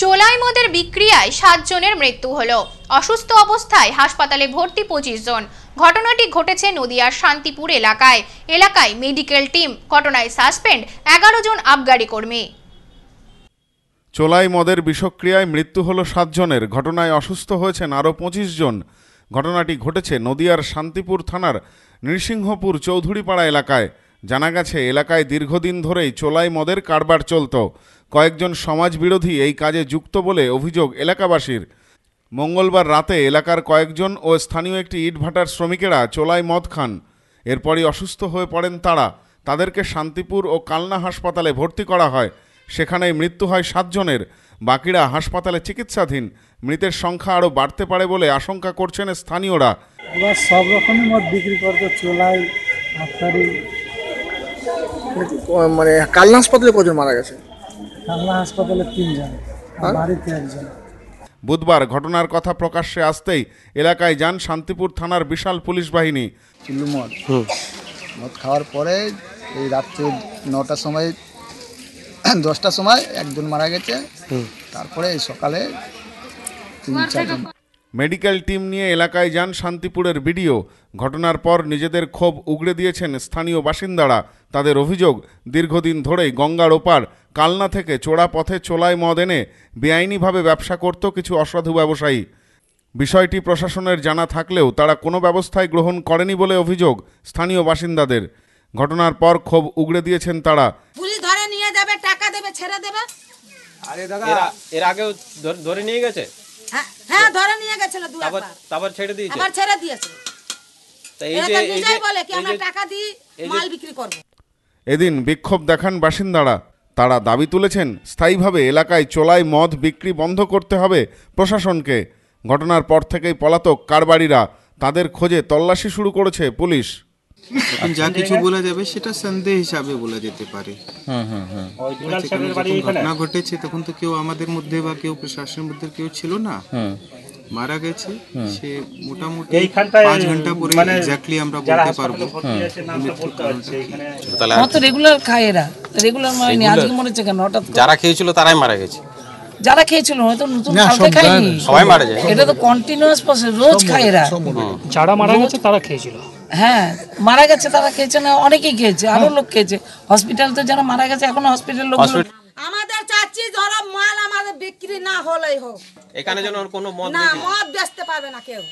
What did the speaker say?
চোলাই মদের বিক্রিয়ায় সাতজনের মৃত্যু হলো। অসুস্থ অবস্থায় হাসপাতালে ভর্তি পঁচিশ জন। ঘটনাটি ঘটেছে নদিয়ার শান্তিপুর এলাকায়। এলাকায় মেডিকেল টিম, ঘটনায় সাসপেন্ড এগারো জন আবগারি কর্মী। চোলাই মদের বিষক্রিয়ায় মৃত্যু হলো সাতজনের ঘটনায় অসুস্থ হয়েছেন আরও পঁচিশ জন। ঘটনাটি ঘটেছে নদিয়ার শান্তিপুর থানার নৃসিংহপুর চৌধুরীপাড়া এলাকায়। জানা গেছে, এলাকায় দীর্ঘদিন ধরেই চোলাই মদের কারবার চলত। কয়েকজন সমাজবিরোধী এই কাজে যুক্ত বলে অভিযোগ এলাকাবাসীর। মঙ্গলবার রাতে এলাকার কয়েকজন ও স্থানীয় একটি ইটভাটার শ্রমিকেরা চোলাই মদ খান। এরপরই অসুস্থ হয়ে পড়েন তারা। তাদেরকে শান্তিপুর ও কালনা হাসপাতালে ভর্তি করা হয়। সেখানেই মৃত্যু হয় সাতজনের। বাকিরা হাসপাতালে চিকিৎসাধীন। মৃতের সংখ্যা আরও বাড়তে পারে বলে আশঙ্কা করছেন স্থানীয়রা। ওরা সব রকমই মদ বিক্রি করতো চোলাই মানে কালনা হাসপাতালে কজন মারা গেছে? হাসপাতালে তিনজন বাড়িতে একজন। বুধবার ঘটনার কথা প্রকাশ্যে আসতেই এলাকায় যান শান্তিপুর থানার বিশাল পুলিশ বাহিনী। চুল্লু মদ মদ খাওয়ার পরে এই রাত্রে নটার সময় দশটার সময় একজন মারা গেছে। তারপরে এই সকালে তিন চারজন। মেডিকেল টিম নিয়ে এলাকায় যান শান্তিপুরের বিডিও। ঘটনার পর নিজেদের ক্ষোভ উগড়ে দিয়েছেন স্থানীয় বাসিন্দারা। তাদের অভিযোগ দীর্ঘদিন ধরেই গঙ্গার ওপার কালনা থেকে চোরা পথে চোলায় মদ এনে বেআইনিভাবে ব্যবসা করত কিছু অসাধু ব্যবসায়ী। বিষয়টি প্রশাসনের জানা থাকলেও তারা কোনো ব্যবস্থায় গ্রহণ করেনি বলে অভিযোগ স্থানীয় বাসিন্দাদের। ঘটনার পর ক্ষোভ উগড়ে দিয়েছেন তারা। পুলিশ ধরে নিয়ে যাবে টাকা দেবে ছেড়ে দেবে। এর আ- এর আগেও ধরে নিয়ে গেছে? হ্যাঁ হ্যাঁ ধরে নিয়ে গেছিল দু একবার। তারপর ছেড়ে দিয়েছে? আবার ছেড়ে দিয়েছে। তা এই যে এই যে বলে কি আমরা টাকা দিই মাল বিক্রি করব। এদিন বিক্ষোভ দেখান বাসিন্দারা। তারা দাবি তুলেছেন স্থায়ীভাবে এলাকায় চোলাই মদ বিক্রি বন্ধ করতে হবে প্রশাসনকে। ঘটনার পর থেকেই পলাতক কারবারিরা তাদের খোঁজে তল্লাশি শুরু করেছে পুলিশ। এখন যা কিছু বলা যাবে সেটা সন্দেহ হিসাবে বলা যেতে পারে। ঘটনা ঘটেছে তখন তো কেউ আমাদের মধ্যে বা কেউ প্রশাসনের মধ্যে কেউ ছিল না। মারা গেছে সে মোটামুটি পাঁচ ঘণ্টা পরে এক্স্যাক্টলি আমরা বলতে পারব। তো রেগুলার খায় এরা রেগুলার মারেনি আজকে মনে হচ্ছে কেন? হঠাৎ যারা খেয়েছিল তারাই মারা গেছে। যারা খেয়েছিল হয়তো নতুন কালকে খায়নি। সবাই মারা যায় এটা তো কন্টিনিউয়াস প্রসেস রোজ খায় এরা যারা মারা গেছে তারা খেয়েছিল। হ্যাঁ মারা গেছে তারা খেয়েছে না অনেকেই খেয়েছে আরও লোক খেয়েছে। হসপিটাল তো যারা মারা গেছে এখন হসপিটাল লোক আমাদের চাচ্ছি ধরো মাল না হলেই হোক। এখানে যেন কোনো মদ না মদ বেচতে পারবে না কেউ।